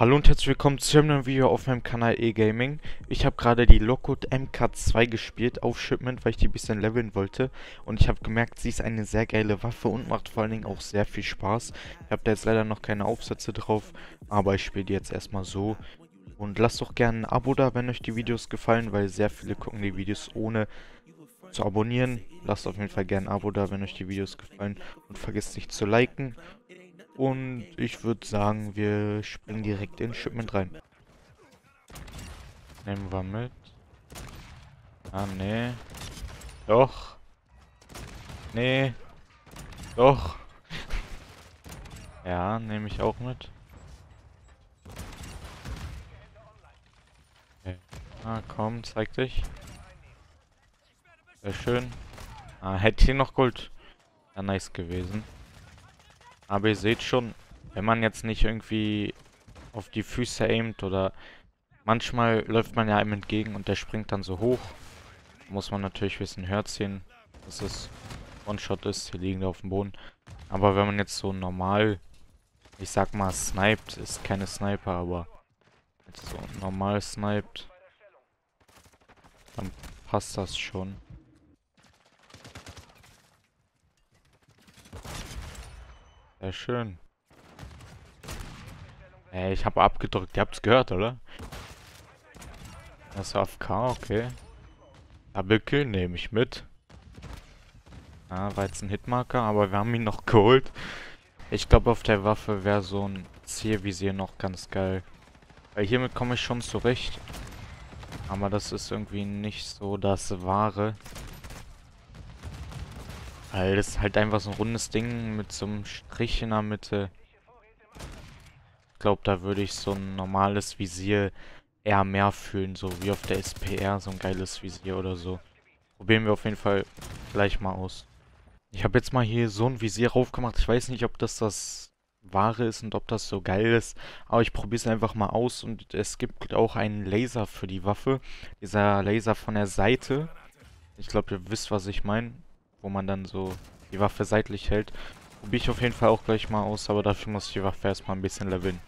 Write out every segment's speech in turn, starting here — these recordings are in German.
Hallo und herzlich willkommen zu einem neuen Video auf meinem Kanal E-Gaming. Ich habe gerade die Lockwood MK2 gespielt auf Shipment, weil ich die ein bisschen leveln wollte. Und ich habe gemerkt, sie ist eine sehr geile Waffe und macht vor allen Dingen auch sehr viel Spaß. Ich habe da jetzt leider noch keine Aufsätze drauf, aber ich spiele die jetzt erstmal so. Und lasst doch gerne ein Abo da, wenn euch die Videos gefallen, weil sehr viele gucken die Videos ohne zu abonnieren. Lasst auf jeden Fall gerne ein Abo da, wenn euch die Videos gefallen. Und vergesst nicht zu liken. Und ich würde sagen, wir springen direkt in Shipment rein. Nehmen wir mit. Ah, nee. Doch. Nee. Doch. ja, nehme ich auch mit. Okay. Ah, komm, zeig dich. Sehr schön. Ah, hätte hier noch Gold. Ja, nice gewesen. Aber ihr seht schon, wenn man jetzt nicht irgendwie auf die Füße aimt oder manchmal läuft man ja einem entgegen und der springt dann so hoch, muss man natürlich wissen, ziehen, dass es One-Shot ist, hier liegen auf dem Boden. Aber wenn man jetzt so normal, ich sag mal, sniped, ist keine Sniper, aber so normal sniped, dann passt das schon. Sehr schön. Ey, ich habe abgedrückt. Ihr habt's gehört, oder? Das ist AFK, okay. Double Kill nehme ich mit. Ah, war jetzt ein Hitmarker, aber wir haben ihn noch geholt. Ich glaube, auf der Waffe wäre so ein Zielvisier noch ganz geil. Weil hiermit komme ich schon zurecht. Aber das ist irgendwie nicht so das Wahre. Weil das ist halt einfach so ein rundes Ding mit so einem Strich in der Mitte. Ich glaube, da würde ich so ein normales Visier eher mehr fühlen, so wie auf der SPR, so ein geiles Visier oder so. Probieren wir auf jeden Fall gleich mal aus. Ich habe jetzt mal hier so ein Visier raufgemacht. Ich weiß nicht, ob das das wahre ist und ob das so geil ist, aber ich probiere es einfach mal aus und es gibt auch einen Laser für die Waffe. Dieser Laser von der Seite. Ich glaube, ihr wisst, was ich meine wo man dann so die Waffe seitlich hält. Probiere ich auf jeden Fall auch gleich mal aus, aber dafür muss ich die Waffe erstmal ein bisschen leveln.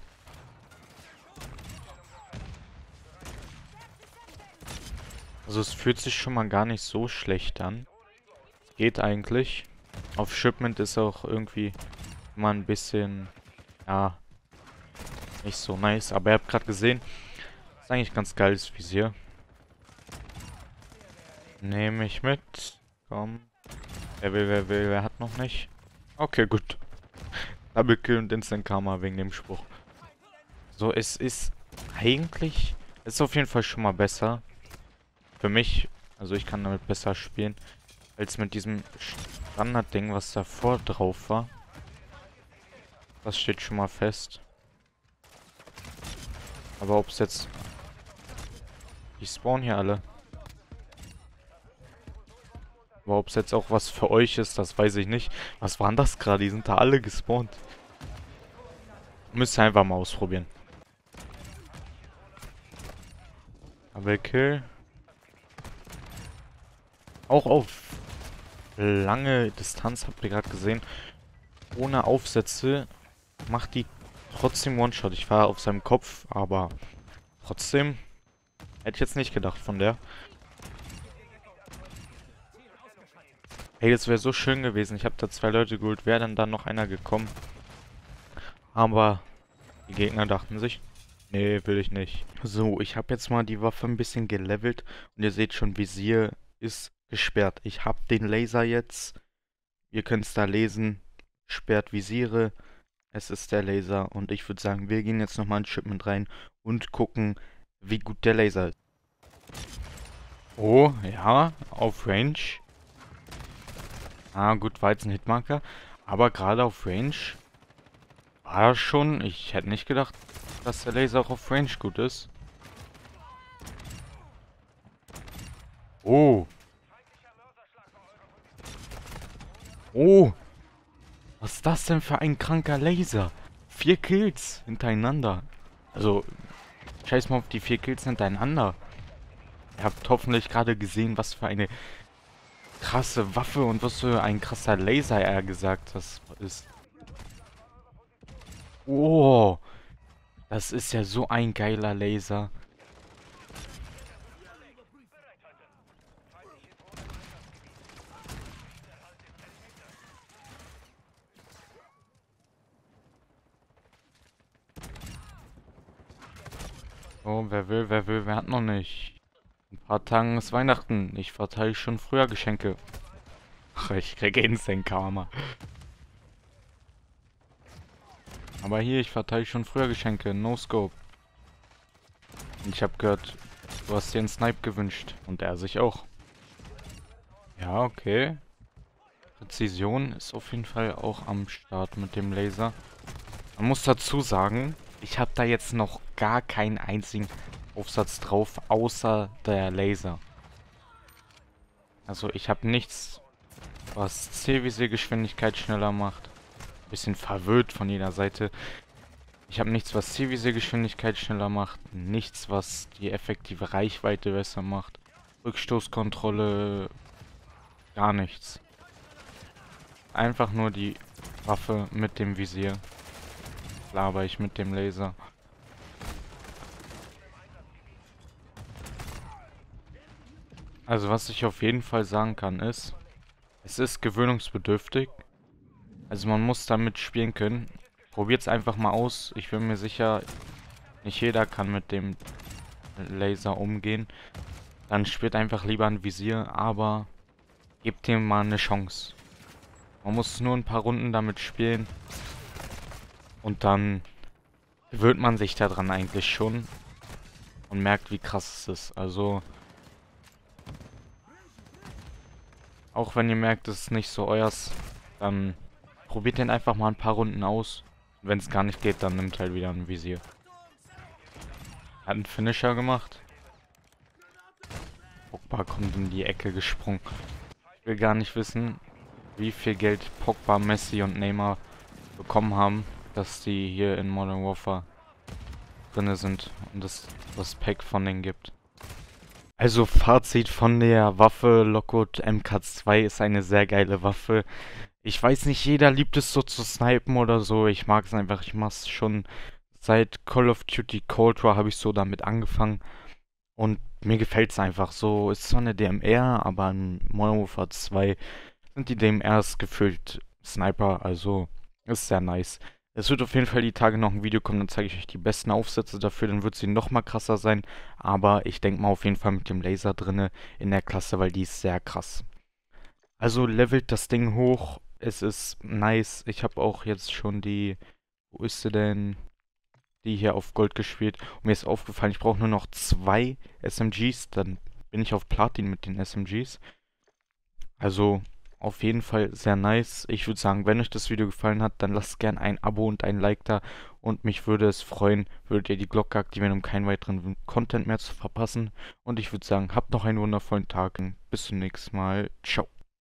Also es fühlt sich schon mal gar nicht so schlecht an. Geht eigentlich. Auf Shipment ist auch irgendwie mal ein bisschen, ja, nicht so nice. Aber ihr habt gerade gesehen, ist eigentlich ganz geiles Visier. Nehme ich mit. Komm. Wer will, wer will, wer hat noch nicht? Okay, gut. Double Kill und Instant Karma wegen dem Spruch. So, es ist eigentlich... Ist auf jeden Fall schon mal besser. Für mich. Also ich kann damit besser spielen. Als mit diesem Standard-Ding, was davor drauf war. Das steht schon mal fest. Aber ob es jetzt... Die spawnen hier alle. Aber ob es jetzt auch was für euch ist, das weiß ich nicht. Was waren das gerade? Die sind da alle gespawnt. Müsst ihr einfach mal ausprobieren. Aber Kill. Auch auf lange Distanz, habt ihr gerade gesehen. Ohne Aufsätze macht die trotzdem One-Shot. Ich war auf seinem Kopf, aber trotzdem hätte ich jetzt nicht gedacht von der. Hey, das wäre so schön gewesen. Ich habe da zwei Leute geholt. Wäre dann da noch einer gekommen. Aber die Gegner dachten sich, nee, will ich nicht. So, ich habe jetzt mal die Waffe ein bisschen gelevelt. Und ihr seht schon, Visier ist gesperrt. Ich habe den Laser jetzt. Ihr könnt es da lesen. Sperrt Visiere. Es ist der Laser. Und ich würde sagen, wir gehen jetzt nochmal ein Shipment rein und gucken, wie gut der Laser ist. Oh, ja, auf Range Ah, gut, war jetzt ein Hitmarker. Aber gerade auf Range war schon... Ich hätte nicht gedacht, dass der Laser auch auf Range gut ist. Oh. Oh. Was ist das denn für ein kranker Laser? Vier Kills hintereinander. Also, scheiß mal auf die vier Kills hintereinander. Ihr habt hoffentlich gerade gesehen, was für eine krasse Waffe und was für ein krasser Laser er gesagt das ist. Oh. Das ist ja so ein geiler Laser. Oh, wer will, wer will, wer hat noch nicht. Ein paar Tagen ist Weihnachten. Ich verteile schon früher Geschenke. Ach, ich kriege Instant Karma. Aber hier, ich verteile schon früher Geschenke. No Scope. Ich habe gehört, du hast dir einen Snipe gewünscht. Und er sich auch. Ja, okay. Präzision ist auf jeden Fall auch am Start mit dem Laser. Man muss dazu sagen, ich habe da jetzt noch gar keinen einzigen Aufsatz drauf, außer der Laser. Also ich habe nichts, was C-Visier-Geschwindigkeit schneller macht. Bisschen verwirrt von jeder Seite. Ich habe nichts, was C-Visier-Geschwindigkeit schneller macht. Nichts, was die effektive Reichweite besser macht. Rückstoßkontrolle. Gar nichts. Einfach nur die Waffe mit dem Visier laber ich mit dem Laser. Also was ich auf jeden Fall sagen kann ist, es ist gewöhnungsbedürftig. Also man muss damit spielen können. Probiert es einfach mal aus. Ich bin mir sicher, nicht jeder kann mit dem Laser umgehen. Dann spielt einfach lieber ein Visier, aber gebt ihm mal eine Chance. Man muss nur ein paar Runden damit spielen. Und dann gewöhnt man sich daran eigentlich schon und merkt, wie krass es ist. Also, auch wenn ihr merkt, es ist nicht so euers, dann probiert den einfach mal ein paar Runden aus. Wenn es gar nicht geht, dann nimmt halt wieder ein Visier. Hat einen Finisher gemacht. Pogba kommt in die Ecke gesprungen. Ich will gar nicht wissen, wie viel Geld Pogba, Messi und Neymar bekommen haben dass die hier in Modern Warfare drinne sind und es das Pack von denen gibt. Also Fazit von der Waffe Lockwood MK2 ist eine sehr geile Waffe. Ich weiß nicht, jeder liebt es so zu snipen oder so. Ich mag es einfach. Ich mach's schon seit Call of Duty Cold War habe ich so damit angefangen. Und mir gefällt es einfach so. Ist zwar eine DMR, aber in Modern Warfare 2 sind die DMRs gefühlt Sniper. Also ist sehr nice. Es wird auf jeden Fall die Tage noch ein Video kommen, dann zeige ich euch die besten Aufsätze dafür, dann wird sie noch mal krasser sein. Aber ich denke mal auf jeden Fall mit dem Laser drinne in der Klasse, weil die ist sehr krass. Also levelt das Ding hoch, es ist nice. Ich habe auch jetzt schon die, wo ist sie denn? Die hier auf Gold gespielt. Und mir ist aufgefallen, ich brauche nur noch zwei SMGs, dann bin ich auf Platin mit den SMGs. Also auf jeden Fall sehr nice. Ich würde sagen, wenn euch das Video gefallen hat, dann lasst gerne ein Abo und ein Like da. Und mich würde es freuen, würdet ihr die Glocke aktivieren, um keinen weiteren Content mehr zu verpassen. Und ich würde sagen, habt noch einen wundervollen Tag. Bis zum nächsten Mal. Ciao.